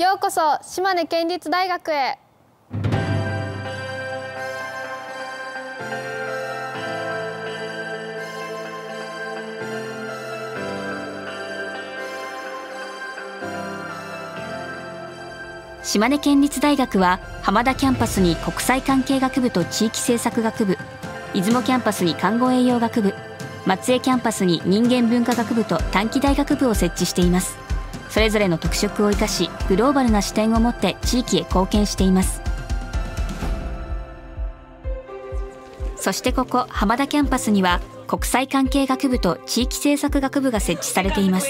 ようこそ島根県立大学へ。島根県立大学は浜田キャンパスに国際関係学部と地域政策学部出雲キャンパスに看護栄養学部松江キャンパスに人間文化学部と短期大学部を設置しています。それぞれの特色を生かしグローバルな視点を持って地域へ貢献しています。そしてここ浜田キャンパスには国際関係学部と地域政策学部が設置されています。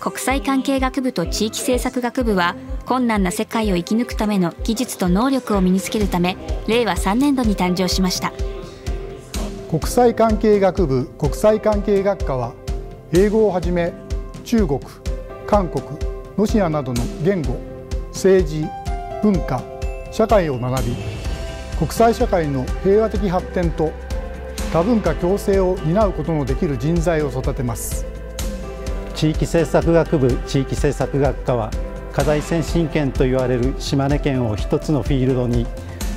国際関係学部と地域政策学部は困難な世界を生き抜くための技術と能力を身につけるため令和3年度に誕生しました。国際関係学部国際関係学科は英語をはじめ中国韓国ロシアなどの言語政治文化社会を学び国際社会の平和的発展と多文化共生を担うことのできる人材を育てます。地域政策学部地域政策学科は課題先進権と言われる島根県を一つのフィールドに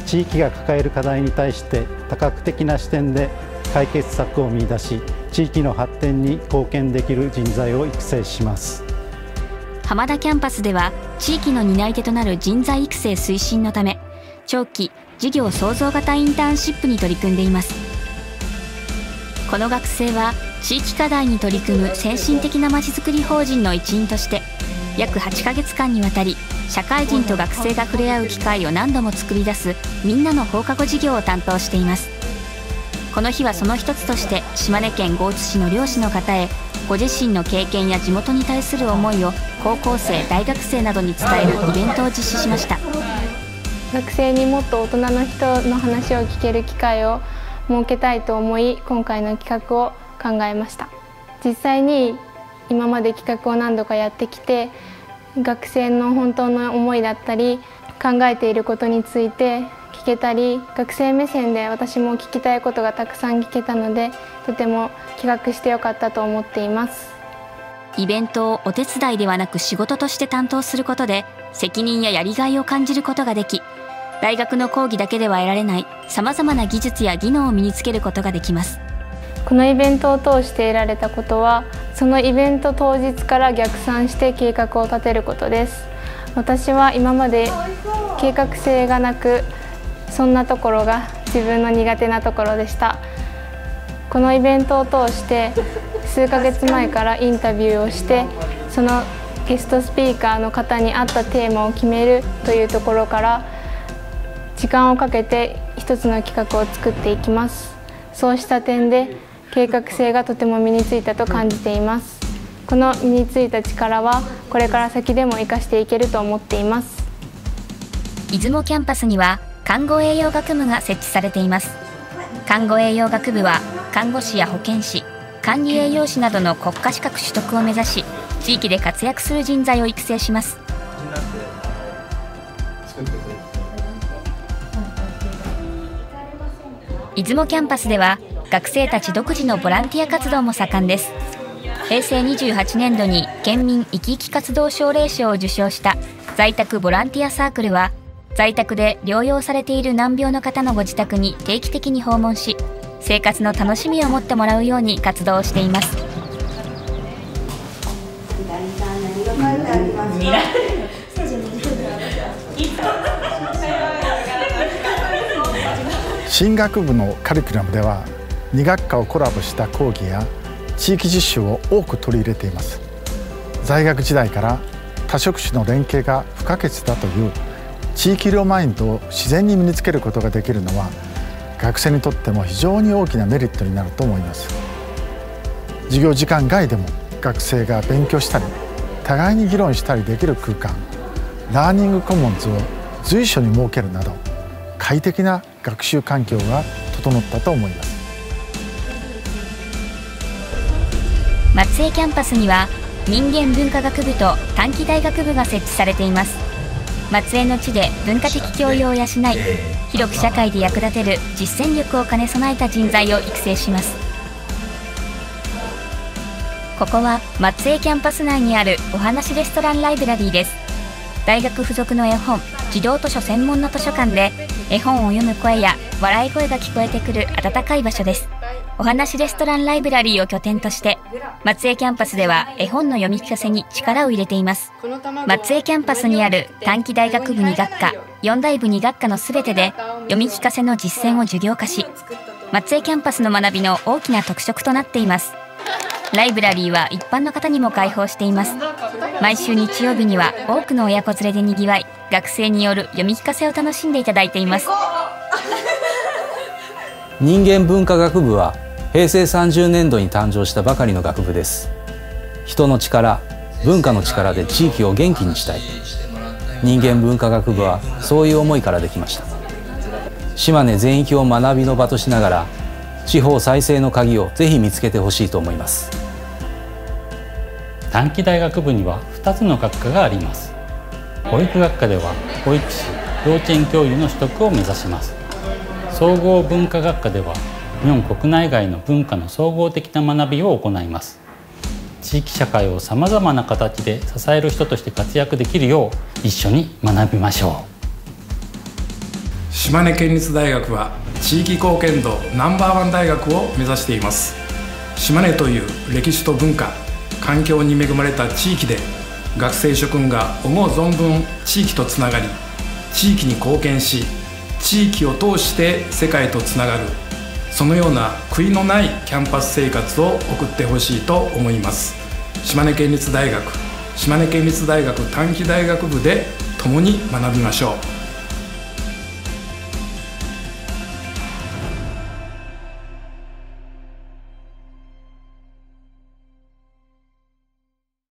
地域が抱える課題に対して多角的な視点で解決策を見出し地域の発展に貢献できる人材を育成します。浜田キャンパスでは地域の担い手となる人材育成推進のため長期事業創造型インターンシップに取り組んでいます。この学生は地域課題に取り組む先進的なまちづくり法人の一員として約8ヶ月間にわたり社会人と学生が触れ合う機会を何度も作り出すみんなの放課後事業を担当しています。この日はその一つとして島根県江津市の漁師の方へご自身の経験や地元に対する思いを高校生大学生などに伝えるイベントを実施しました。学生にもっと大人の人の話を聞ける機会を設けたいと思い今回の企画を考えました。実際に今まで企画を何度かやってきて学生の本当の思いだったり考えていることについて聞けたり学生目線で私も聞きたいことがたくさん聞けたのでとても企画してよかったと思っています。イベントをお手伝いではなく仕事として担当することで責任ややりがいを感じることができ大学の講義だけでは得られないさまざまな技術や技能を身につけることができます。このイベントを通して得られたことはそのイベント当日から逆算して計画を立てることです。私は今まで計画性がなくそんなところが自分の苦手なところでした。このイベントを通して数ヶ月前からインタビューをしてそのゲストスピーカーの方に合ったテーマを決めるというところから時間をかけて一つの企画を作っていきます。そうした点で計画性がとても身についたと感じています。この身についた力はこれから先でも活かしていけると思っています。出雲キャンパスには看護栄養学部が設置されています。看護栄養学部は看護師や保健師管理栄養士などの国家資格取得を目指し地域で活躍する人材を育成します。出雲キャンパスでは学生たち独自のボランティア活動も盛んです。平成28年度に県民生き生き活動奨励賞を受賞した在宅ボランティアサークルは在宅で療養されている難病の方のご自宅に定期的に訪問し生活の楽しみを持ってもらうように活動をしています。進学部のカリキュラムでは2学科をコラボした講義や地域実習を多く取り入れています。在学時代から多職種の連携が不可欠だという地域医療マインドを自然に身につけることができるのは学生にとっても非常に大きなメリットになると思います。授業時間外でも学生が勉強したり互いに議論したりできる空間ラーニングコモンズを随所に設けるなど快適な学習環境が整ったと思います。松江キャンパスには人間文化学部と短期大学部が設置されています。松江の地で文化的教養を養い広く社会で役立てる実践力を兼ね備えた人材を育成します。ここは松江キャンパス内にあるお話レストランライブラリーです。大学附属の絵本児童図書専門の図書館で絵本を読む声や笑い声が聞こえてくる温かい場所ですお話レストランライブラリーを拠点として松江キャンパスでは絵本の読み聞かせに力を入れています。松江キャンパスにある短期大学部2学科4大部2学科のすべてで読み聞かせの実践を授業化し松江キャンパスの学びの大きな特色となっています。ライブラリーは一般の方にも開放しています。毎週日曜日には多くの親子連れでにぎわい学生による読み聞かせを楽しんでいただいています。人間文化学部は平成30年度に誕生したばかりの学部です。人の力文化の力で地域を元気にしたい。人間文化学部はそういう思いからできました。島根全域を学びの場としながら地方再生の鍵をぜひ見つけてほしいと思います。短期大学部には2つの学科があります。保育学科では保育士幼稚園教諭の取得を目指します。総合文化学科では日本国内外の文化の総合的な学びを行います。地域社会をさまざまな形で支える人として活躍できるよう一緒に学びましょう。島根県立大学は地域貢献度ナンバーワン大学を目指しています。島根という歴史と文化環境に恵まれた地域で学生諸君が思う存分地域とつながり地域に貢献し地域を通して世界とつながる。そのような悔いのないキャンパス生活を送ってほしいと思います。島根県立大学島根県立大学短期大学部で共に学びましょう。